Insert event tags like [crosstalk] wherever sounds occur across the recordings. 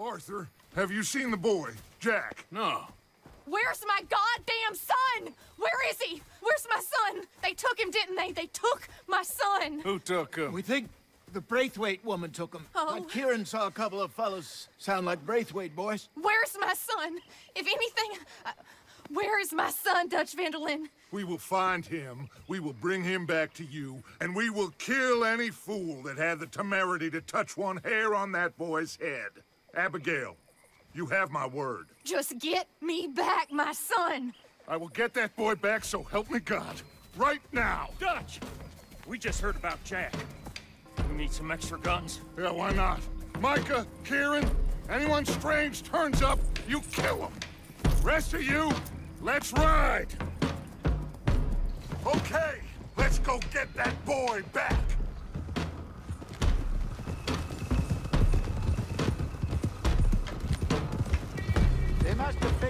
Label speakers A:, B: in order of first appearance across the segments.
A: Arthur, have you seen the boy, Jack?
B: No.
C: Where's my goddamn son? Where is he? Where's my son? They took him, didn't they? They took my son.
B: Who took him?
D: We think the Braithwaite woman took him.
C: Oh.
D: Uh, Kieran saw a couple of fellows sound like Braithwaite boys.
C: Where's my son? If anything, uh, where is my son, Dutch van der Linde?
A: We will find him, we will bring him back to you, and we will kill any fool that had the temerity to touch one hair on that boy's head. Abigail, you have my word.
C: Just get me back, my son.
A: I will get that boy back, so help me God. Right now.
E: Dutch! We just heard about Jack. We need some extra guns.
A: Yeah, why not? Micah, Kieran, anyone strange turns up, you kill them. Rest of you, let's ride. Okay, let's go get that boy back.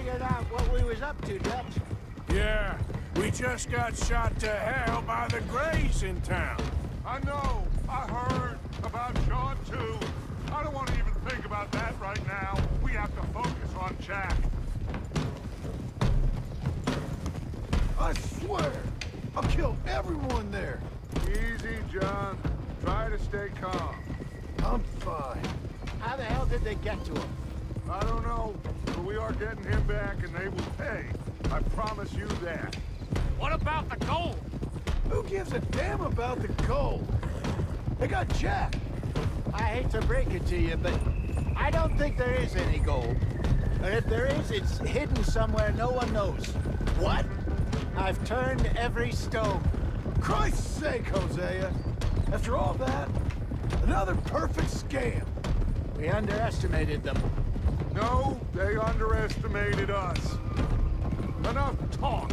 D: Figured out what we was up to, Dutch.
B: Yeah, we just got shot to hell by the Greys in town.
A: I know, I heard about John too. I don't want to even think about that right now. We have to focus on Jack.
F: I swear, I'll kill everyone there.
A: Easy, John. Try to stay calm.
F: I'm fine.
D: How the hell did they get to him?
A: I don't know, but we are getting him back and they will pay. I promise you that.
E: What about the gold?
F: Who gives a damn about the gold? They got Jack.
D: I hate to break it to you, but I don't think there is any gold. And if there is, it's hidden somewhere no one knows. What? I've turned every stone.
F: Christ's sake, Hosea. After all that, another perfect scam.
D: We underestimated them.
A: No, they underestimated us. Enough talk.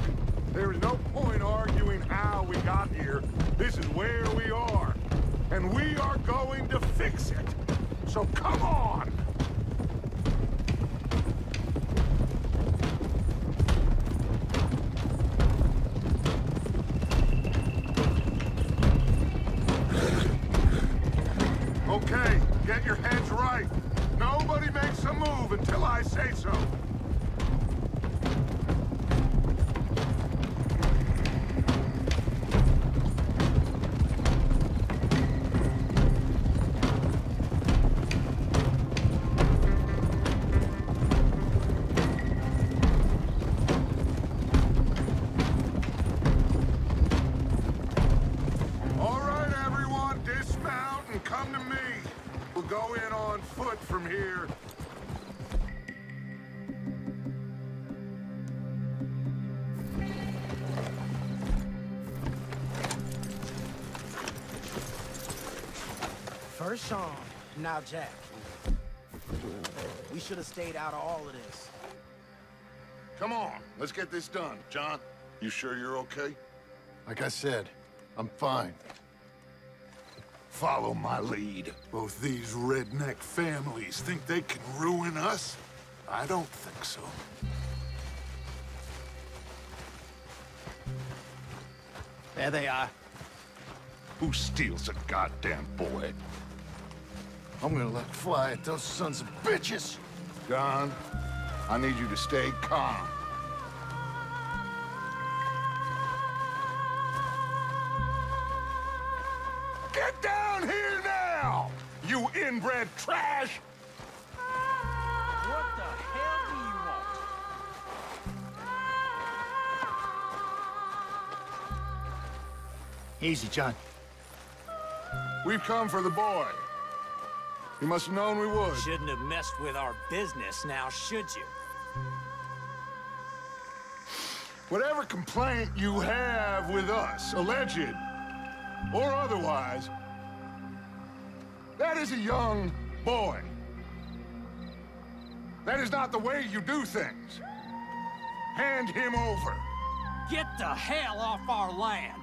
A: There is no point arguing how we got here. This is where we are. And we are going to fix it. So come on! Until I say so. All right, everyone, dismount and come to me. We'll go in on foot from here.
G: First Sean, now Jack. We should have stayed out of all of this.
A: Come on, let's get this done. John, you sure you're okay?
F: Like I said, I'm fine.
A: Follow my lead. Both these redneck families think they can ruin us? I don't think so.
D: There they are.
A: Who steals a goddamn boy?
F: I'm gonna let fly at those sons of bitches.
A: John, I need you to stay calm. Get down here now, you inbred trash!
E: What the hell do you want?
D: Easy, John.
A: We've come for the boy. You must have known we would.
E: Shouldn't have messed with our business now, should you?
A: Whatever complaint you have with us, alleged or otherwise, that is a young boy. That is not the way you do things. Hand him over.
E: Get the hell off our land!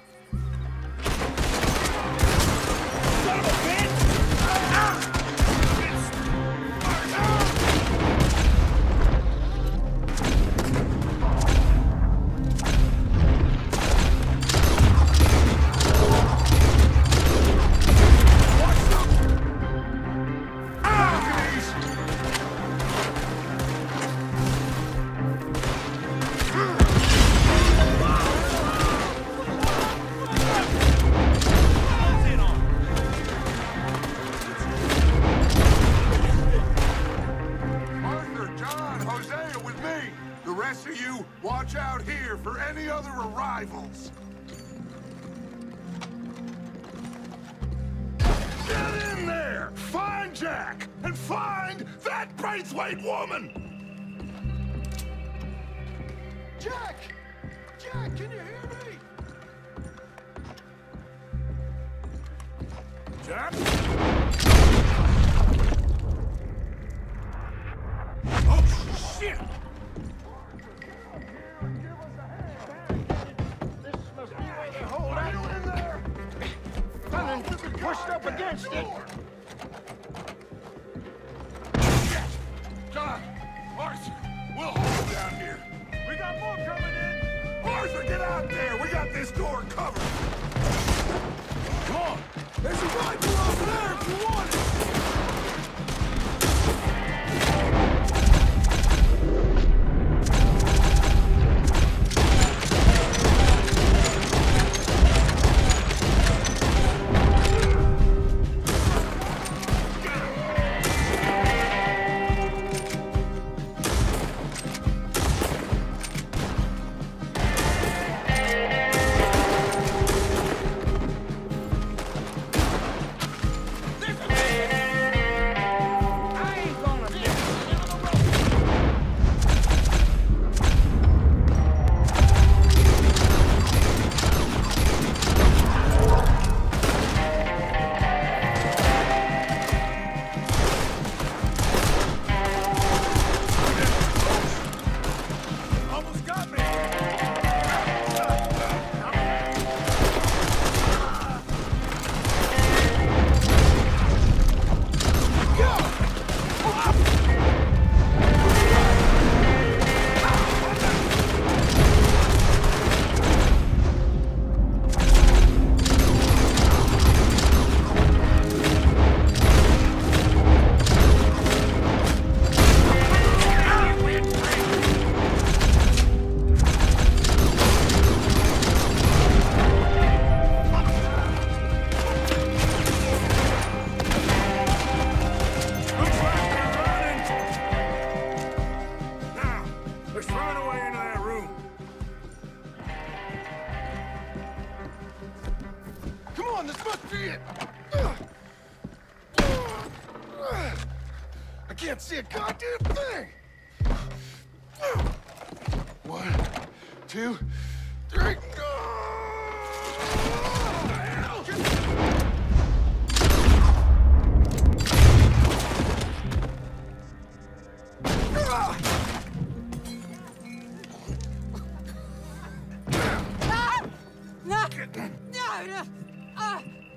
A: And find that Braithwaite woman!
H: Jack! Jack, can you hear me?
B: Jack? Oh, shit!
D: This must be where they hold out. in there? Someone pushed up against it.
H: Can't see a goddamn thing! One, two, three.
I: No! No! no. Ah!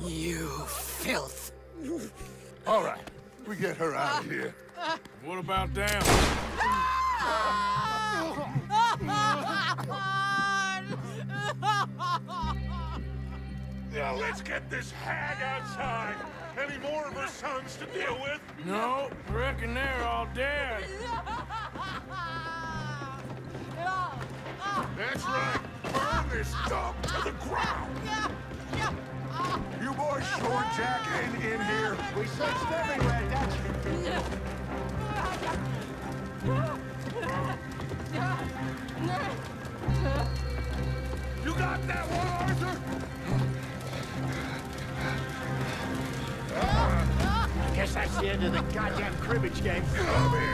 I: You filth.
A: All right, we get her out of here.
B: What about down?
A: Now let's get this hag outside. Any more of her sons to deal with?
B: No, I reckon they're all dead.
A: That's right. Burn this dump to the ground. You boys sure Jack ain't in here?
D: We searched everywhere, Dutch.
A: You got that one, Arthur?
D: Guess that's the end of the goddamn cribbage game.
A: Come here.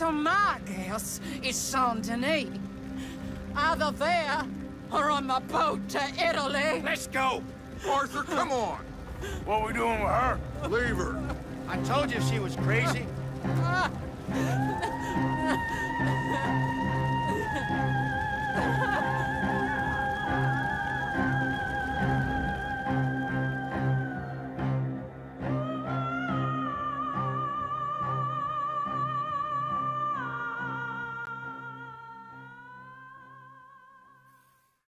I: So my guess is Saint Denis. Either there or on my boat to Italy.
D: Let's go!
A: Arthur, come on!
B: What are we doing with her?
A: Leave her.
D: I told you she was crazy. [laughs]